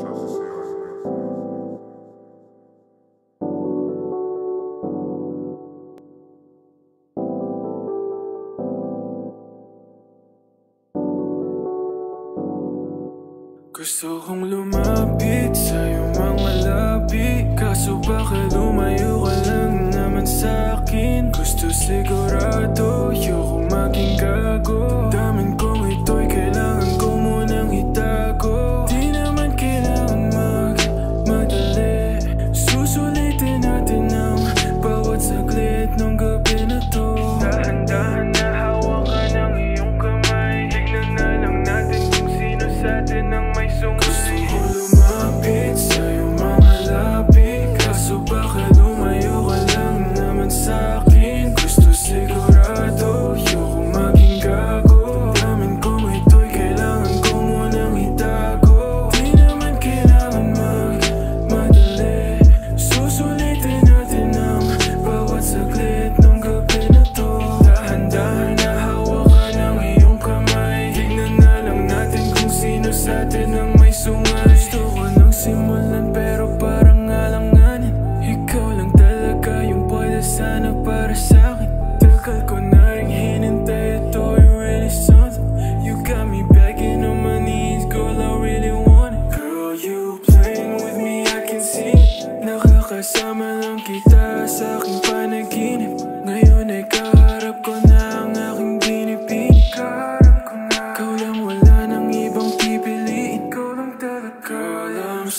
Gusto kong lumapit sa'yo mga labi Kaso bakit lumayo ka lang naman sa'kin? Gusto sigurado, yoko maging gago. Daming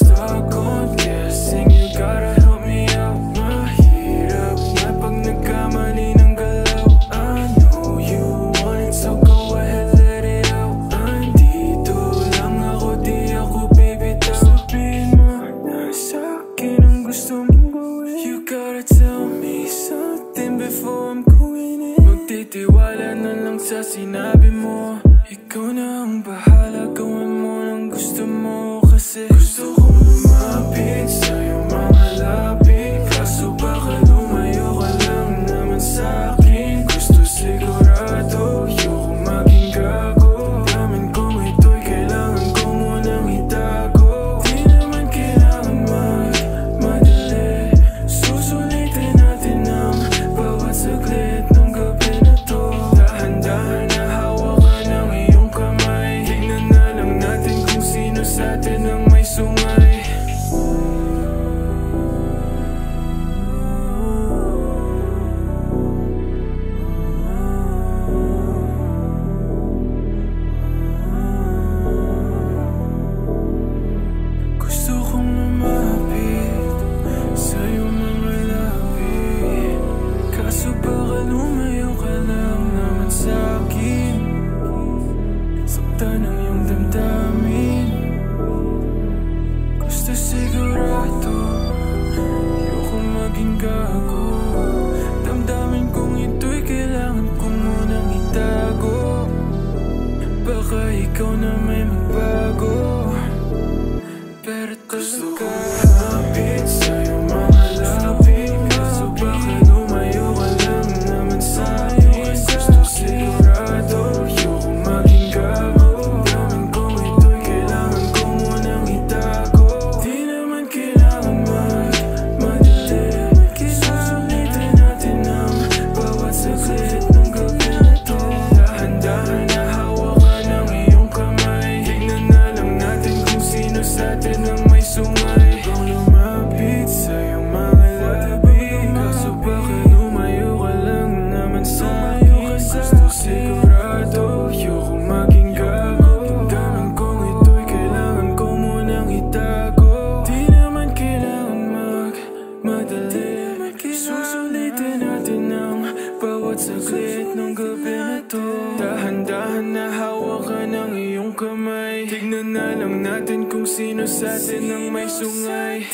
stuck on guessing. You gotta help me out. Mahirap na pag nagkamali ng galaw. I know you want so go ahead let it out. Andito lang ako di ako bibitaw. Sabihin mo na sa'kin ang gusto mong gawin. You gotta tell me something before I'm going in. Magtitiwala na lang sa mo. Ikaw na ang bahala, gawin mo ng gusto mo kasi Gusto damdamin Gusto sigurado Ayokong maging gago. Damdamin kong ito'y kailangan ko munang itago. Baka ikaw na may magbago. Pero talaga gusto ay Ikaw lumapit sa'yo mga labi Kaso bakit umayo ka lang naman sa'yo Gusto sigurado ayoko maging gago Damdaman kong ito'y kailangan ko munang itago Di naman kailangan mag madali Susulitin natin ang bawat saglit ng gabi kung sino sa atin ang may sungay.